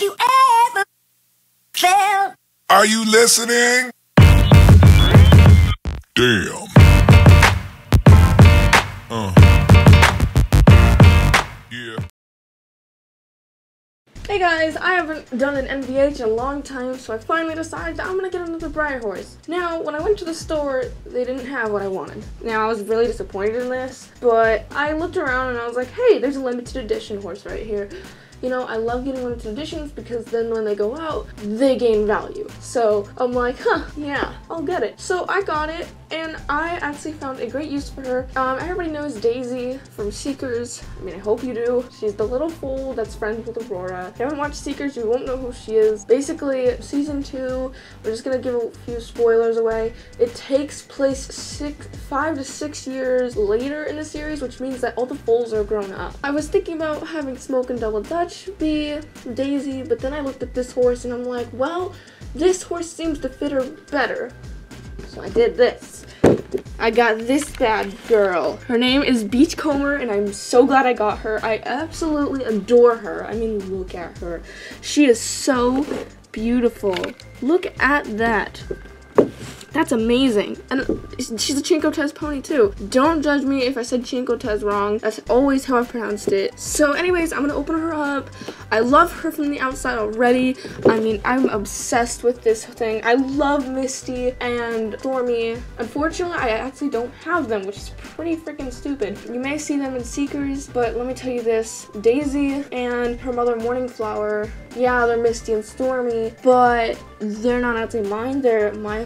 Have you ever felt? Are you listening? Damn. Uh. Yeah. Hey guys, I haven't done an NBH in a long time, so I finally decided that I'm gonna get another Breyer horse. Now, when I went to the store, they didn't have what I wanted. Now, I was really disappointed in this, but I looked around and I was like, hey, there's a limited edition horse right here you know, I love getting limited editions because then when they go out, they gain value. So I'm like, huh, yeah, I'll get it. So I got it, and I actually found a great use for her. Um, everybody knows Daisy from Seekers. I mean, I hope you do. She's the little fool that's friends with Aurora. If you haven't watched Seekers, you won't know who she is. Basically, season two, we're just gonna give a few spoilers away. It takes place six, five to six years later in the series, which means that all the foals are grown up. I was thinking about having Smoke and Double Dutch be Daisy, but then I looked at this horse and I'm like, well, this horse seems to fit her better. So I did this. I got this bad girl. Her name is Beachcomber, and I'm so glad I got her. I absolutely adore her. I mean, look at her. She is so beautiful. Look at that. That's amazing. And she's a Chinkotez pony too. Don't judge me if I said Chinkotez wrong. That's always how I pronounced it. So anyways, I'm gonna open her up. I love her from the outside already. I mean, I'm obsessed with this thing. I love Misty and Stormy. Unfortunately, I actually don't have them, which is pretty freaking stupid. You may see them in Seekers, but let me tell you this. Daisy and her mother Morning Flower, yeah, they're Misty and Stormy, but they're not actually mine. They're my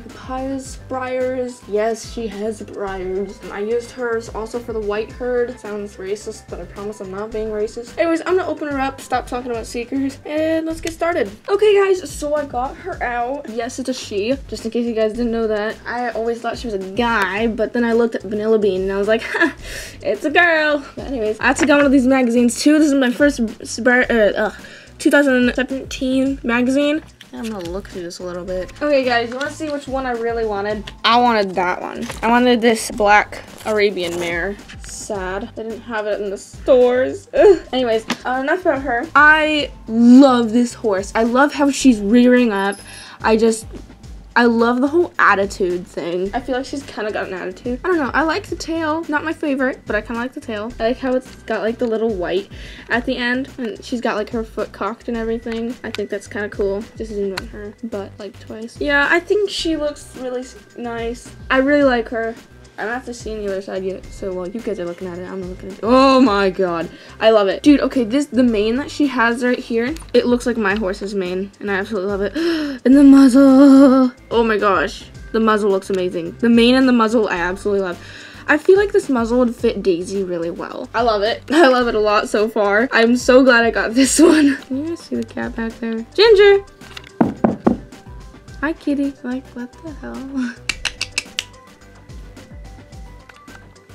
papayas, Breyers. Yes, she has Breyers. I used hers also for the white herd. Sounds racist, but I promise I'm not being racist. Anyways, I'm gonna open her up, stop talking about seekers, and let's get started. Okay, guys, so I got her out. Yes, it's a she, just in case you guys didn't know that. I always thought she was a guy, but then I looked at Vanilla Bean and I was like, it's a girl. But anyways, I actually got one of these magazines too. This is my first uh, 2017 magazine. I'm gonna look through this a little bit. Okay, guys, you wanna see which one I really wanted? I wanted that one. I wanted this black Arabian mare. Sad. They didn't have it in the stores. Ugh. Anyways, uh, enough about her. I love this horse. I love how she's rearing up. I just I love the whole attitude thing. I feel like she's kind of got an attitude. I don't know. I like the tail. Not my favorite, but I kind of like the tail. I like how it's got like the little white at the end and she's got like her foot cocked and everything. I think that's kind of cool. Just zoomed on her butt like twice. Yeah, I think she looks really nice. I really like her. I'm not to see the other side yet, so while you guys are looking at it, I'm looking at it. Oh my god. I love it. Dude, okay, this, the mane that she has right here, it looks like my horse's mane, and I absolutely love it. and the muzzle. Oh my gosh. The muzzle looks amazing. The mane and the muzzle, I absolutely love. I feel like this muzzle would fit Daisy really well. I love it. I love it a lot so far. I'm so glad I got this one. Can you guys see the cat back there? Ginger! Hi, kitty. Like, what the hell?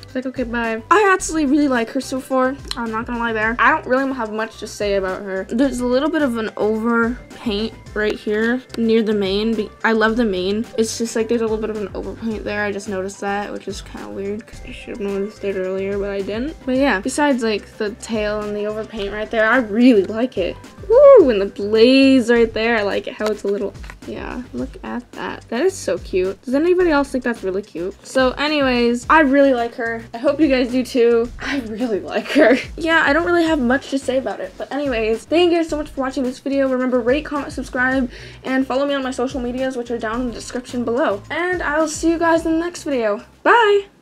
It's like, okay, bye. I actually really like her so far. I'm not gonna lie there. I don't really have much to say about her. There's a little bit of an over paint right here near the mane. I love the mane. It's just like there's a little bit of an overpaint there. I just noticed that, which is kind of weird because I should have noticed it earlier, but I didn't. But yeah, besides like the tail and the overpaint right there, I really like it. Woo! And the blaze right there. I like it how it's a little yeah, look at that. That is so cute. Does anybody else think that's really cute? So anyways, I really like her. I hope you guys do too. I really like her. yeah, I don't really have much to say about it. But anyways, thank you guys so much for watching this video. Remember, rate, comment, subscribe, and follow me on my social medias, which are down in the description below. And I'll see you guys in the next video. Bye!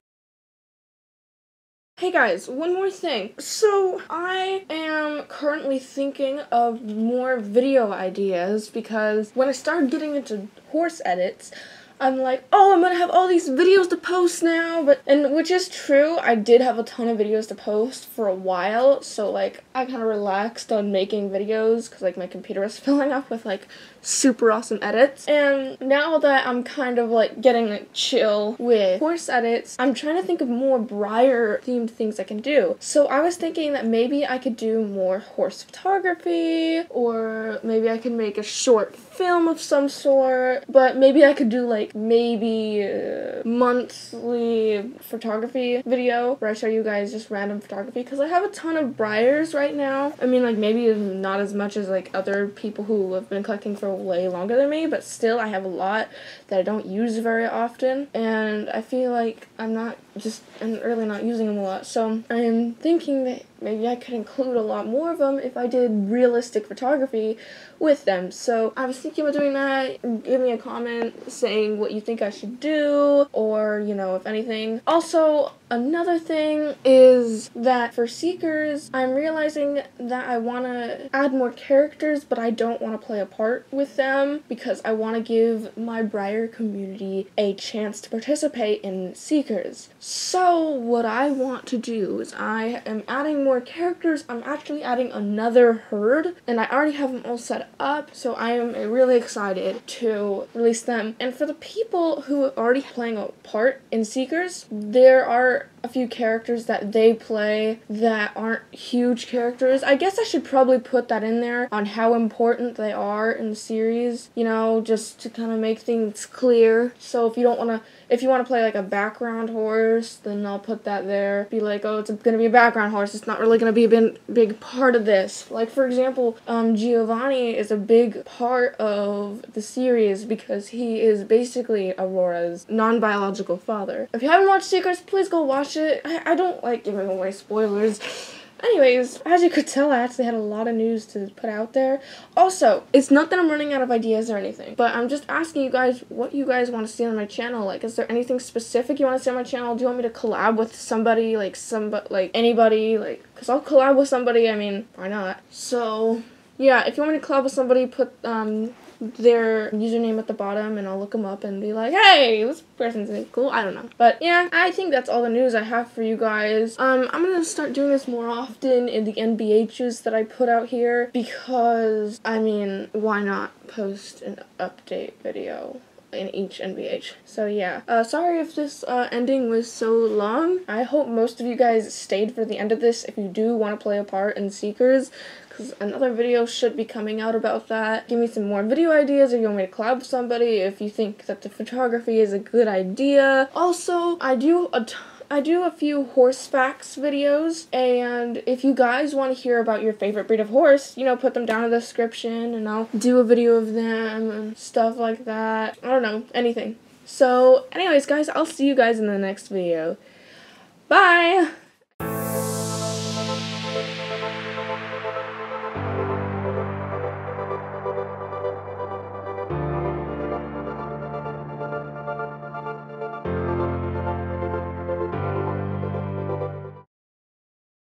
Hey guys, one more thing. So, I am currently thinking of more video ideas because when I started getting into horse edits, I'm like, oh, I'm gonna have all these videos to post now, but, and which is true, I did have a ton of videos to post for a while, so like, I kind of relaxed on making videos, because like my computer was filling up with like super awesome edits. And now that I'm kind of like getting like chill with horse edits, I'm trying to think of more Breyer themed things I can do. So I was thinking that maybe I could do more horse photography or maybe I could make a short film of some sort, but maybe I could do like maybe a monthly photography video where I show you guys just random photography because I have a ton of Breyers right now. I mean, like maybe not as much as like other people who have been collecting for way longer than me, but still I have a lot that I don't use very often, and I feel like I'm not just I'm really not using them a lot. So I'm thinking that maybe I could include a lot more of them if I did realistic photography with them. So I was thinking about doing that. Give me a comment saying what you think I should do or, you know, if anything. Also, another thing is that for Seekers, I'm realizing that I want to add more characters, but I don't want to play a part with them because I want to give my Breyer community a chance to participate in Seekers. So what I want to do is I am adding more characters. I'm actually adding another herd, and I already have them all set up, so I am really excited to release them. And for the people who are already playing a part in Seekers, there are are a few characters that they play that aren't huge characters. I guess I should probably put that in there on how important they are in the series, you know, just to kind of make things clear. So if you don't want to if you want to play like a background horse, then I'll put that there. Be like, oh, it's going to be a background horse. It's not really going to be a big, big part of this. Like, for example, um, Giovanni is a big part of the series because he is basically Aurora's non biological father. If you haven't watched Seekers, please go watch I, I don't like giving away spoilers. Anyways, as you could tell, I actually had a lot of news to put out there. Also, it's not that I'm running out of ideas or anything, but I'm just asking you guys what you guys want to see on my channel. Like, is there anything specific you want to see on my channel? Do you want me to collab with somebody, like somebody, like anybody, like, cause I'll collab with somebody. I mean, why not? So, yeah, if you want me to collab with somebody, put um their username at the bottom and I'll look them up and be like, hey, this person's cool. I don't know. But yeah, I think that's all the news I have for you guys. Um, I'm gonna start doing this more often in the NBHs that I put out here because, I mean, why not post an update video? In each NBH. So yeah, uh, sorry if this uh, ending was so long. I hope most of you guys stayed for the end of this if you do want to play a part in Seekers because another video should be coming out about that. Give me some more video ideas if you want me to collab with somebody, if you think that the photography is a good idea. Also, I do a I do a few horse facts videos, and if you guys want to hear about your favorite breed of horse, you know, put them down in the description, and I'll do a video of them and stuff like that. I don't know, anything. So, anyways, guys, I'll see you guys in the next video. Bye!